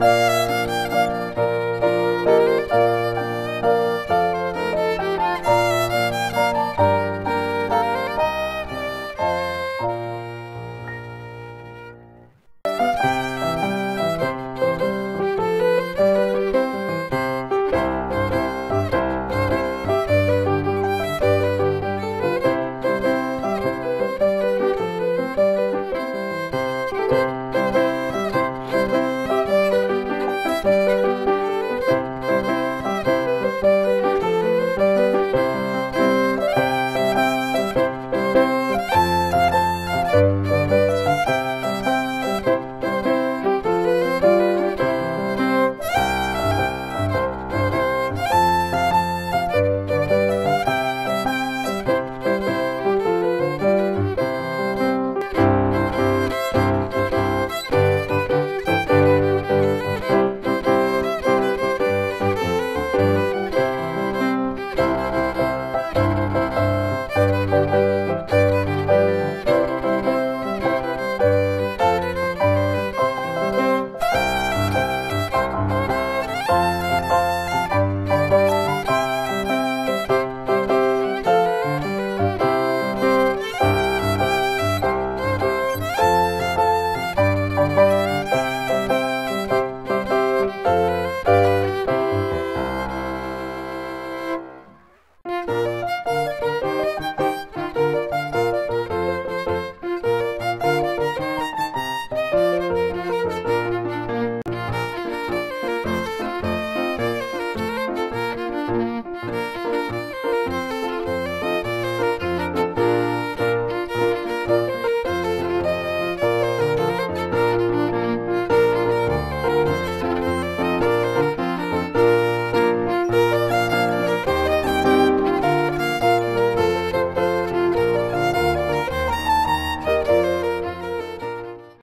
Música